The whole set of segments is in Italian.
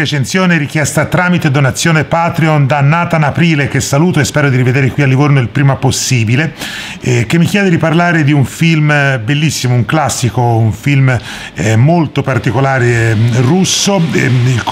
recensione richiesta tramite donazione Patreon da Nathan Aprile, che saluto e spero di rivedere qui a Livorno il prima possibile, eh, che mi chiede di parlare di un film bellissimo, un classico, un film eh, molto particolare eh, russo, ehm, Il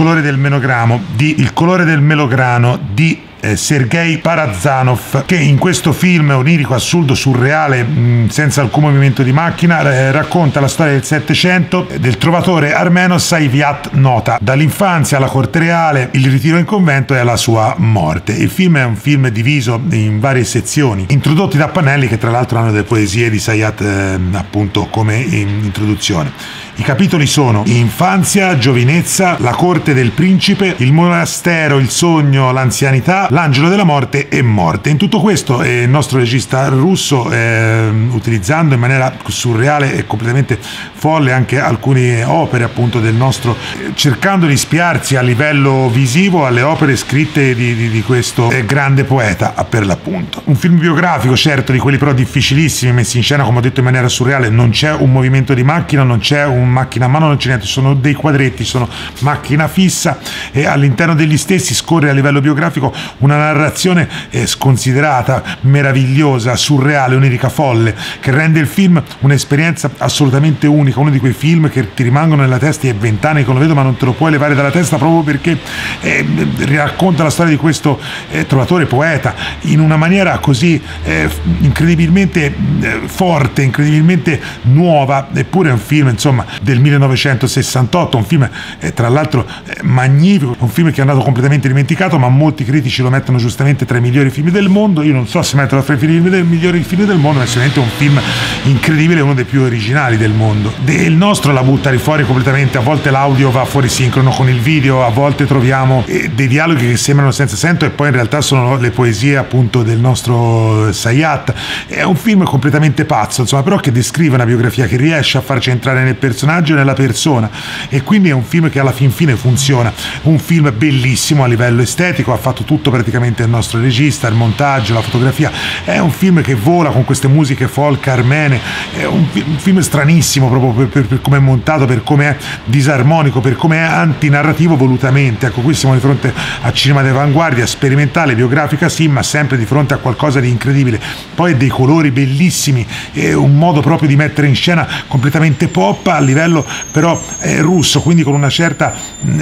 Il colore del melograno di eh, Sergei Parazanov che in questo film onirico, assurdo, surreale, mh, mm, senza alcun movimento di macchina, eh, racconta la storia del Settecento del trovatore armeno Saiviat Nota, dall'infanzia alla corte reale, il ritiro in convento e alla sua morte. Il film è un film diviso in varie sezioni, introdotti da pannelli che tra l'altro hanno delle poesie di Sayat eh, appunto come in introduzione. I capitoli sono infanzia, giovinezza, la corte del principe, il monastero, il sogno, l'anzianità, l'angelo della morte e morte. In tutto questo eh, il nostro regista russo, eh, utilizzando in maniera surreale e completamente folle anche alcune opere appunto del nostro, eh, cercando di spiarsi a livello visivo alle opere scritte di, di, di questo eh, grande poeta per l'appunto. Un film biografico certo, di quelli però difficilissimi, messi in scena come ho detto in maniera surreale, non c'è un movimento di macchina, non c'è un macchina a mano non c'è niente, sono dei quadretti, sono macchina fissa e all'interno degli stessi scorre a livello biografico una narrazione eh, sconsiderata, meravigliosa, surreale, onirica, folle, che rende il film un'esperienza assolutamente unica, uno di quei film che ti rimangono nella testa e vent'anni che lo vedo ma non te lo puoi levare dalla testa proprio perché eh, racconta la storia di questo eh, trovatore poeta in una maniera così eh, incredibilmente eh, forte, incredibilmente nuova, eppure è un film insomma del 1968, un film eh, tra l'altro eh, magnifico, un film che è andato completamente dimenticato, ma molti critici lo mettono giustamente tra i migliori film del mondo. Io non so se metterlo tra i migliori film del mondo, ma è sicuramente un film incredibile, uno dei più originali del mondo. il nostro la butta fuori completamente, a volte l'audio va fuori sincrono con il video, a volte troviamo eh, dei dialoghi che sembrano senza senso e poi in realtà sono le poesie appunto del nostro Sayat. È un film completamente pazzo, insomma, però che descrive una biografia che riesce a farci entrare nel personaggio personaggio e nella persona e quindi è un film che alla fin fine funziona, un film bellissimo a livello estetico, ha fatto tutto praticamente il nostro regista, il montaggio, la fotografia, è un film che vola con queste musiche folk armene, è un, un film stranissimo proprio per, per, per come è montato, per come è disarmonico, per come è antinarrativo volutamente, ecco qui siamo di fronte a cinema di avanguardia, sperimentale, biografica sì, ma sempre di fronte a qualcosa di incredibile, poi dei colori bellissimi, un modo proprio di mettere in scena completamente pop a livello però eh, russo, quindi con una certa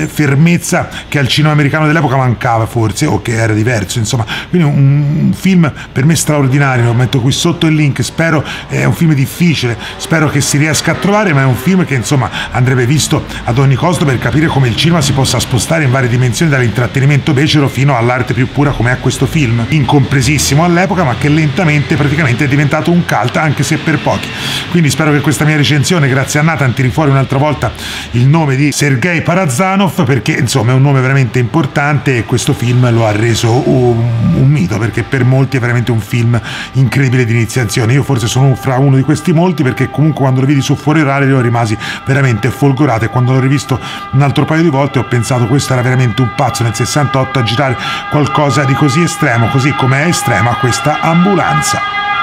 fermezza che al cinema americano dell'epoca mancava forse, o che era diverso, insomma. Quindi un, un film per me straordinario, lo metto qui sotto il link, spero, è un film difficile, spero che si riesca a trovare, ma è un film che insomma andrebbe visto ad ogni costo per capire come il cinema si possa spostare in varie dimensioni dall'intrattenimento becero fino all'arte più pura come è questo film, incompresissimo all'epoca ma che lentamente praticamente è diventato un cult anche se per pochi. Quindi spero che questa mia recensione, grazie a Nathan, ti fuori un'altra volta il nome di Sergei Parazanov perché insomma è un nome veramente importante e questo film lo ha reso un, un mito perché per molti è veramente un film incredibile di iniziazione. Io forse sono fra uno di questi molti perché comunque quando lo vidi su Fuori Orale io rimasi veramente folgorato e quando l'ho rivisto un altro paio di volte ho pensato questo era veramente un pazzo nel 68 a girare qualcosa di così estremo, così come è estrema questa ambulanza.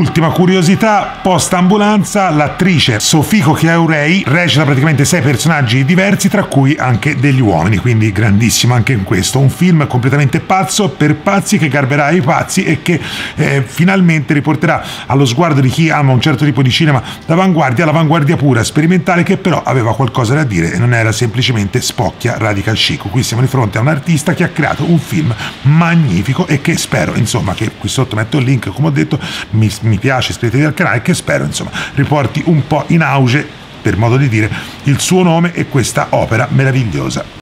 Ultima curiosità, post ambulanza, l'attrice Sofiko Chiaurei recita praticamente sei personaggi diversi, tra cui anche degli uomini, quindi grandissimo anche in questo. Un film completamente pazzo per pazzi che garberà i pazzi e che eh, finalmente riporterà allo sguardo di chi ama un certo tipo di cinema d'avanguardia, l'avanguardia pura, sperimentale, che però aveva qualcosa da dire e non era semplicemente spocchia radical chic. Qui siamo di fronte a un artista che ha creato un film magnifico e che spero, insomma, che qui sotto metto il link, come ho detto, mi mi piace, iscrivetevi al canale che spero insomma riporti un po' in auge per modo di dire il suo nome e questa opera meravigliosa.